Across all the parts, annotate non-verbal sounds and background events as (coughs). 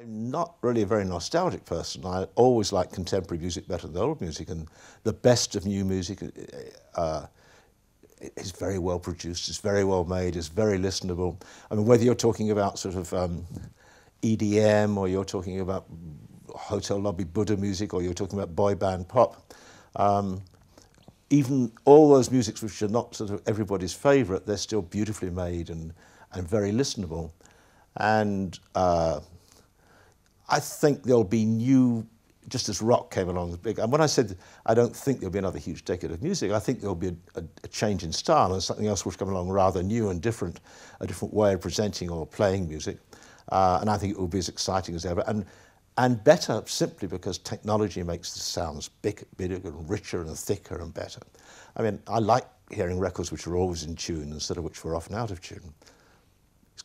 I'm not really a very nostalgic person. I always like contemporary music better than old music, and the best of new music uh, is very well produced, it's very well made, it's very listenable. I mean, whether you're talking about sort of um, EDM or you're talking about hotel lobby Buddha music or you're talking about boy band pop, um, even all those musics which are not sort of everybody's favourite, they're still beautifully made and, and very listenable. And uh, I think there'll be new, just as rock came along. And when I said I don't think there'll be another huge decade of music, I think there'll be a, a, a change in style and something else will come along rather new and different, a different way of presenting or playing music. Uh, and I think it will be as exciting as ever. And, and better simply because technology makes the sounds big, bigger and richer and thicker and better. I mean, I like hearing records which are always in tune instead of which were often out of tune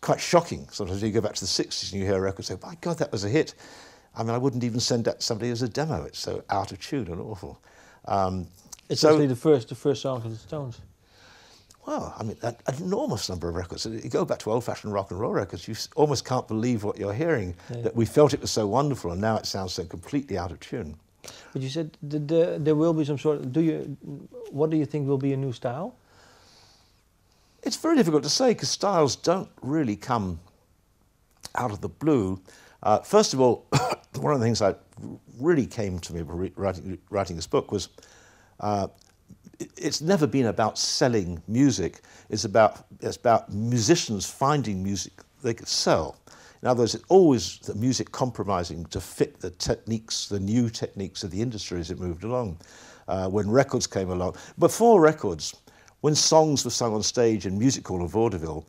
quite shocking. Sometimes you go back to the 60s and you hear a record say, my God, that was a hit. I mean, I wouldn't even send that to somebody as a demo. It's so out of tune and awful. Um, it's so, actually the first, the first song of the Stones. Well, I mean, an, an enormous number of records. You go back to old-fashioned rock and roll records, you almost can't believe what you're hearing. Yeah. That we felt it was so wonderful, and now it sounds so completely out of tune. But you said the, the, there will be some sort. Of, do you? What do you think will be a new style? It's very difficult to say because styles don't really come out of the blue. Uh, first of all, (coughs) one of the things that really came to me writing, writing this book was uh, it's never been about selling music. It's about, it's about musicians finding music they could sell. In other words, it's always the music compromising to fit the techniques, the new techniques of the industry as it moved along. Uh, when records came along, before records, when songs were sung on stage in Music Hall of Vaudeville,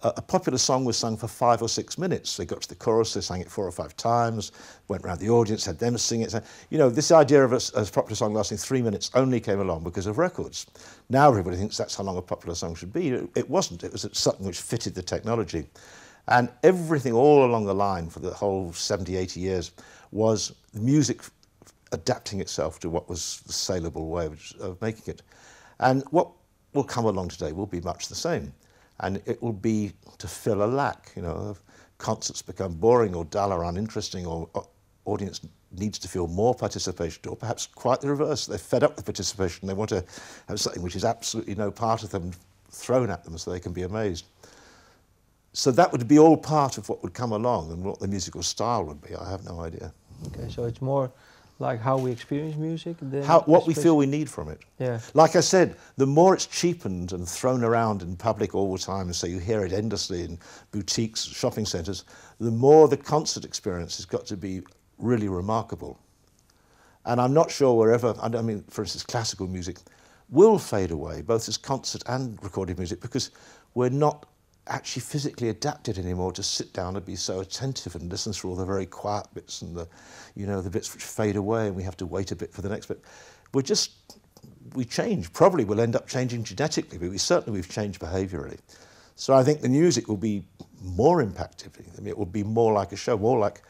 a popular song was sung for five or six minutes. They got to the chorus, they sang it four or five times, went around the audience, had them sing it. You know, this idea of a, a, popular song lasting three minutes only came along because of records. Now everybody thinks that's how long a popular song should be. It wasn't. It was something which fitted the technology. And everything all along the line for the whole 70, 80 years was music adapting itself to what was the saleable way of making it. And what will come along today will be much the same. And it will be to fill a lack, you know, concerts become boring or dull or uninteresting or, or audience needs to feel more participation or perhaps quite the reverse. They're fed up with participation. They want to have something which is absolutely no part of them thrown at them so they can be amazed. So that would be all part of what would come along and what the musical style would be. I have no idea. Okay, so it's more like how we experience music? How, what we feel we need from it. Yeah. Like I said, the more it's cheapened and thrown around in public all the time, and so you hear it endlessly in boutiques, shopping centres, the more the concert experience has got to be really remarkable. And I'm not sure wherever, I mean, for instance, classical music will fade away, both as concert and recorded music, because we're not actually physically adapted anymore to sit down and be so attentive and listen through all the very quiet bits and the, you know, the bits which fade away and we have to wait a bit for the next bit. We're just, we change. Probably we'll end up changing genetically, but we certainly we've changed behaviourally. So I think the music will be more impactful. I mean, it will be more like a show, more like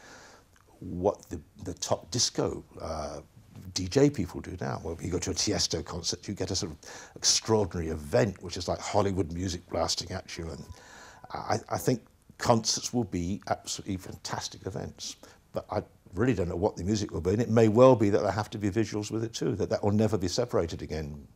what the, the top disco uh, DJ people do now. Well, you go to a Tiesto concert, you get a sort of extraordinary event, which is like Hollywood music blasting at you. And I, I think concerts will be absolutely fantastic events. But I really don't know what the music will be. And it may well be that there have to be visuals with it too, that that will never be separated again.